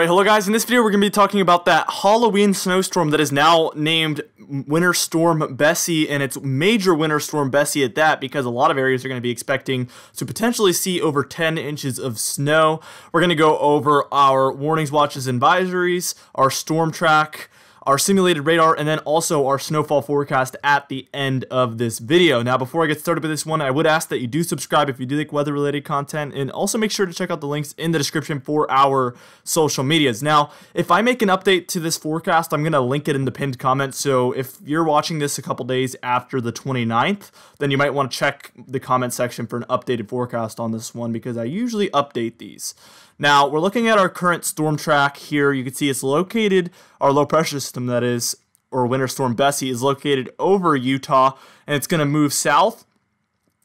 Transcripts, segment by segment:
Alright, hello guys. In this video, we're going to be talking about that Halloween snowstorm that is now named Winter Storm Bessie, and it's major Winter Storm Bessie at that because a lot of areas are going to be expecting to potentially see over 10 inches of snow. We're going to go over our warnings, watches, and advisories, our storm track, our simulated radar, and then also our snowfall forecast at the end of this video. Now, before I get started with this one, I would ask that you do subscribe if you do like weather-related content, and also make sure to check out the links in the description for our social medias. Now, if I make an update to this forecast, I'm going to link it in the pinned comment, so if you're watching this a couple days after the 29th, then you might want to check the comment section for an updated forecast on this one, because I usually update these. Now, we're looking at our current storm track here. You can see it's located, our low pressure system that is, or winter storm Bessie, is located over Utah, and it's going to move south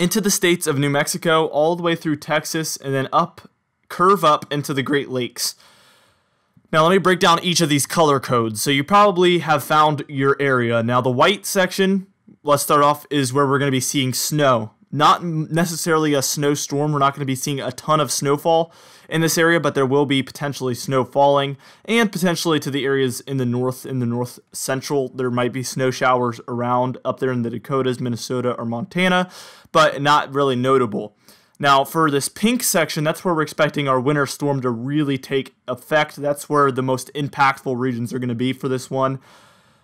into the states of New Mexico, all the way through Texas, and then up, curve up into the Great Lakes. Now, let me break down each of these color codes. So, you probably have found your area. Now, the white section, let's start off, is where we're going to be seeing snow. Not necessarily a snowstorm. We're not going to be seeing a ton of snowfall in this area, but there will be potentially snow falling and potentially to the areas in the north, in the north central. There might be snow showers around up there in the Dakotas, Minnesota, or Montana, but not really notable. Now, for this pink section, that's where we're expecting our winter storm to really take effect. That's where the most impactful regions are going to be for this one.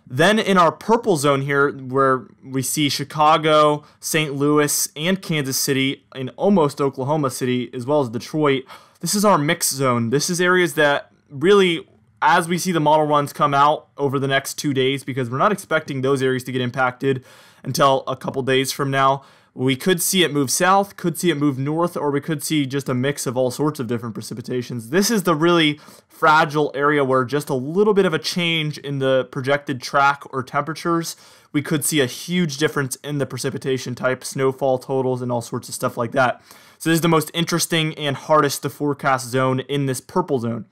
Then in our purple zone here, where we see Chicago, St. Louis, and Kansas City, and almost Oklahoma City, as well as Detroit, this is our mix zone. This is areas that really, as we see the model runs come out over the next two days, because we're not expecting those areas to get impacted until a couple days from now. We could see it move south, could see it move north, or we could see just a mix of all sorts of different precipitations. This is the really fragile area where just a little bit of a change in the projected track or temperatures, we could see a huge difference in the precipitation type, snowfall totals, and all sorts of stuff like that. So this is the most interesting and hardest to forecast zone in this purple zone.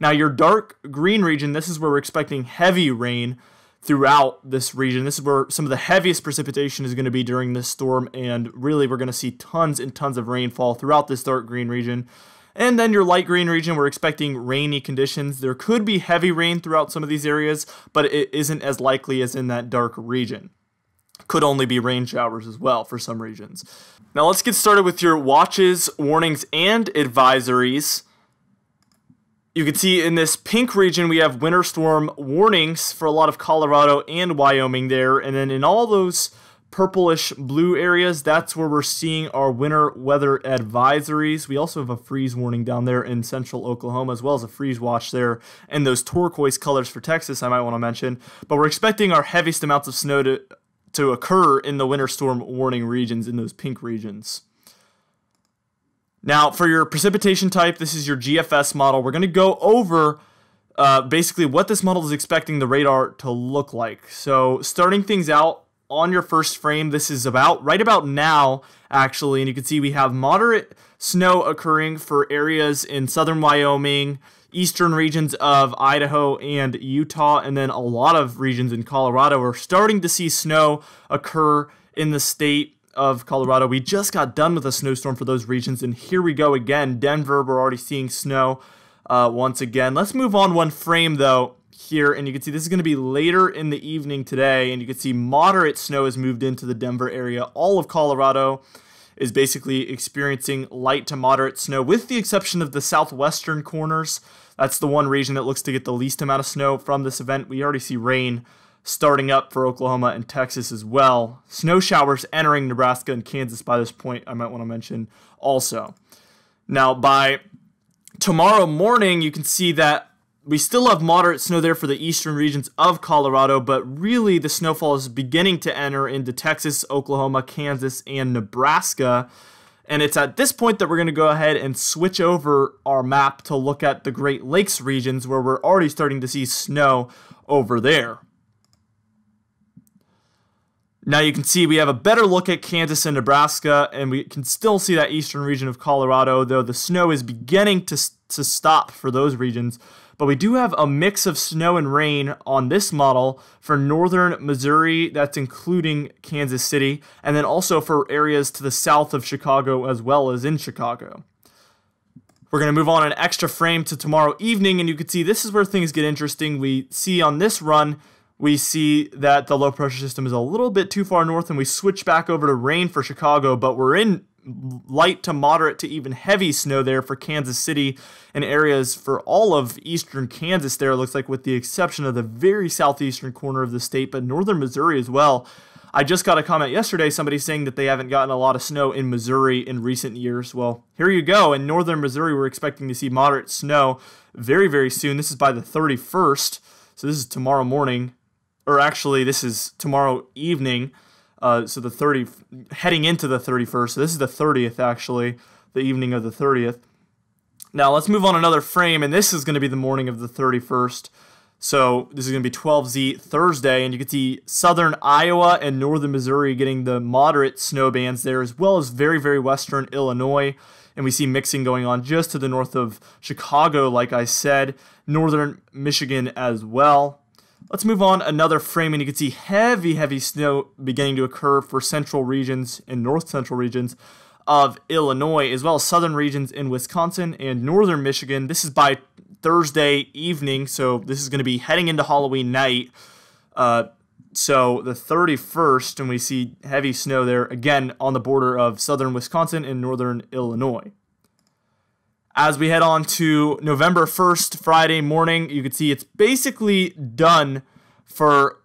Now your dark green region, this is where we're expecting heavy rain throughout this region. This is where some of the heaviest precipitation is going to be during this storm, and really we're going to see tons and tons of rainfall throughout this dark green region. And then your light green region, we're expecting rainy conditions. There could be heavy rain throughout some of these areas, but it isn't as likely as in that dark region could only be rain showers as well for some regions. Now let's get started with your watches, warnings, and advisories. You can see in this pink region, we have winter storm warnings for a lot of Colorado and Wyoming there. And then in all those purplish blue areas, that's where we're seeing our winter weather advisories. We also have a freeze warning down there in central Oklahoma, as well as a freeze watch there. And those turquoise colors for Texas, I might want to mention. But we're expecting our heaviest amounts of snow to to occur in the winter storm warning regions in those pink regions. Now, for your precipitation type, this is your GFS model. We're going to go over uh, basically what this model is expecting the radar to look like. So, starting things out on your first frame, this is about right about now, actually, and you can see we have moderate snow occurring for areas in southern Wyoming, eastern regions of Idaho and Utah, and then a lot of regions in Colorado. We're starting to see snow occur in the state of Colorado. We just got done with a snowstorm for those regions, and here we go again. Denver, we're already seeing snow uh, once again. Let's move on one frame though here, and you can see this is going to be later in the evening today, and you can see moderate snow has moved into the Denver area. All of Colorado is basically experiencing light to moderate snow, with the exception of the southwestern corners. That's the one region that looks to get the least amount of snow from this event. We already see rain starting up for Oklahoma and Texas as well. Snow showers entering Nebraska and Kansas by this point, I might want to mention also. Now, by tomorrow morning, you can see that we still have moderate snow there for the eastern regions of Colorado, but really the snowfall is beginning to enter into Texas, Oklahoma, Kansas, and Nebraska. And it's at this point that we're going to go ahead and switch over our map to look at the Great Lakes regions where we're already starting to see snow over there. Now you can see we have a better look at Kansas and Nebraska, and we can still see that eastern region of Colorado, though the snow is beginning to, to stop for those regions. But we do have a mix of snow and rain on this model for northern Missouri, that's including Kansas City, and then also for areas to the south of Chicago as well as in Chicago. We're going to move on an extra frame to tomorrow evening, and you can see this is where things get interesting. We see on this run, we see that the low pressure system is a little bit too far north, and we switch back over to rain for Chicago, but we're in light to moderate to even heavy snow there for Kansas City and areas for all of eastern Kansas there, looks like, with the exception of the very southeastern corner of the state, but northern Missouri as well. I just got a comment yesterday, somebody saying that they haven't gotten a lot of snow in Missouri in recent years. Well, here you go. In northern Missouri, we're expecting to see moderate snow very, very soon. This is by the 31st. So this is tomorrow morning, or actually, this is tomorrow evening. Uh, so the 30, heading into the 31st. So this is the 30th, actually, the evening of the 30th. Now let's move on another frame, and this is going to be the morning of the 31st. So this is going to be 12Z Thursday, and you can see southern Iowa and northern Missouri getting the moderate snow bands there, as well as very, very western Illinois. And we see mixing going on just to the north of Chicago, like I said, northern Michigan as well. Let's move on another frame, and you can see heavy, heavy snow beginning to occur for central regions and north central regions of Illinois, as well as southern regions in Wisconsin and northern Michigan. This is by Thursday evening, so this is going to be heading into Halloween night. Uh, so the 31st, and we see heavy snow there again on the border of southern Wisconsin and northern Illinois. As we head on to November 1st, Friday morning, you can see it's basically done for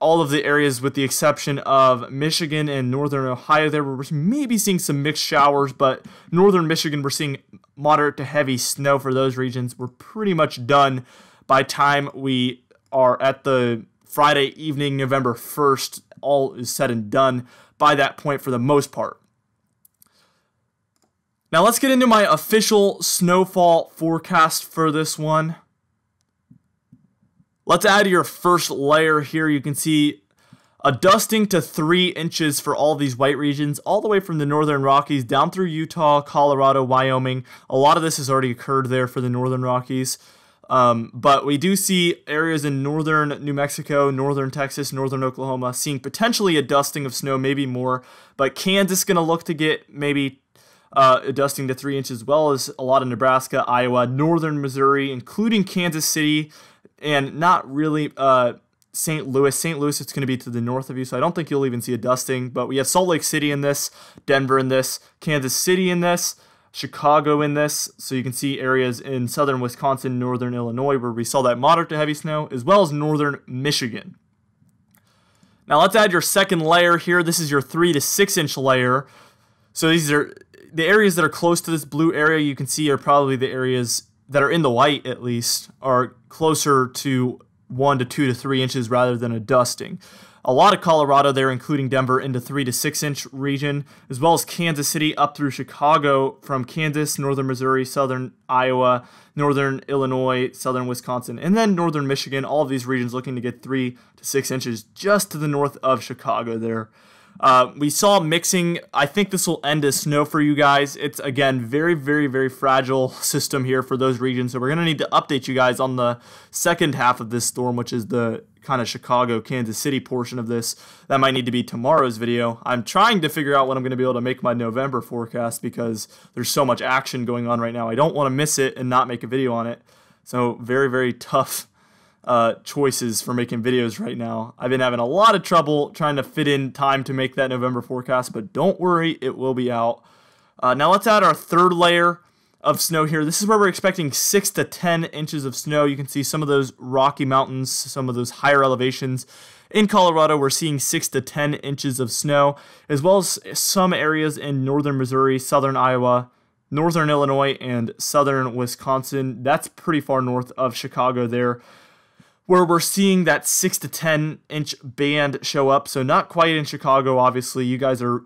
all of the areas with the exception of Michigan and northern Ohio. There we're maybe seeing some mixed showers, but northern Michigan we're seeing moderate to heavy snow for those regions. We're pretty much done by time we are at the Friday evening, November 1st. All is said and done by that point for the most part. Now let's get into my official snowfall forecast for this one. Let's add your first layer here. You can see a dusting to three inches for all these white regions, all the way from the northern Rockies down through Utah, Colorado, Wyoming. A lot of this has already occurred there for the northern Rockies. Um, but we do see areas in northern New Mexico, northern Texas, northern Oklahoma seeing potentially a dusting of snow, maybe more. But Kansas is going to look to get maybe uh, dusting to three inches, as well as a lot of Nebraska, Iowa, northern Missouri, including Kansas City and not really uh, St. Louis. St. Louis, it's going to be to the north of you, so I don't think you'll even see a dusting. But we have Salt Lake City in this, Denver in this, Kansas City in this, Chicago in this. So you can see areas in southern Wisconsin, northern Illinois, where we saw that moderate to heavy snow, as well as northern Michigan. Now let's add your second layer here. This is your three to six inch layer. So these are the areas that are close to this blue area you can see are probably the areas that are in the white at least are closer to one to two to three inches rather than a dusting. A lot of Colorado there, including Denver, into three to six inch region, as well as Kansas City up through Chicago from Kansas, northern Missouri, southern Iowa, northern Illinois, southern Wisconsin, and then northern Michigan. All of these regions looking to get three to six inches just to the north of Chicago there. Uh, we saw mixing. I think this will end as snow for you guys. It's again very, very, very fragile system here for those regions. So we're gonna need to update you guys on the second half of this storm, which is the kind of Chicago, Kansas City portion of this. That might need to be tomorrow's video. I'm trying to figure out when I'm going to be able to make my November forecast because there's so much action going on right now. I don't want to miss it and not make a video on it. So very, very tough uh, choices for making videos right now. I've been having a lot of trouble trying to fit in time to make that November forecast, but don't worry, it will be out. Uh, now let's add our third layer of snow here. This is where we're expecting 6 to 10 inches of snow. You can see some of those Rocky Mountains, some of those higher elevations. In Colorado, we're seeing 6 to 10 inches of snow, as well as some areas in northern Missouri, southern Iowa, northern Illinois, and southern Wisconsin. That's pretty far north of Chicago there where we're seeing that 6 to 10 inch band show up. So, not quite in Chicago, obviously. You guys are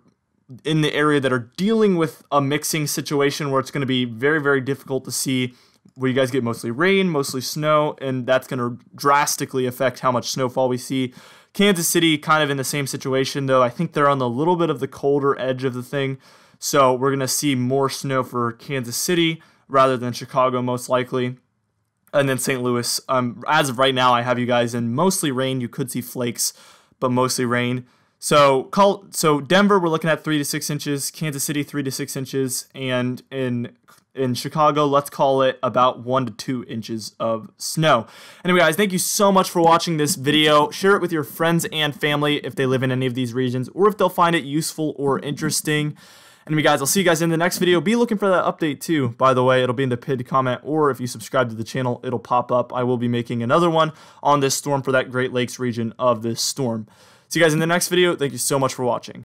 in the area that are dealing with a mixing situation where it's going to be very, very difficult to see where you guys get mostly rain, mostly snow, and that's going to drastically affect how much snowfall we see. Kansas City kind of in the same situation, though. I think they're on the little bit of the colder edge of the thing. So, we're going to see more snow for Kansas City rather than Chicago, most likely and then St. Louis. Um, as of right now, I have you guys in mostly rain. You could see flakes, but mostly rain. So call so Denver, we're looking at three to six inches. Kansas City, three to six inches, and in in Chicago, let's call it about one to two inches of snow. Anyway, guys, thank you so much for watching this video. Share it with your friends and family if they live in any of these regions or if they'll find it useful or interesting. Anyway, guys, I'll see you guys in the next video. Be looking for that update too. By the way, it'll be in the pinned comment, or if you subscribe to the channel, it'll pop up. I will be making another one on this storm for that Great Lakes region of this storm. See you guys in the next video. Thank you so much for watching.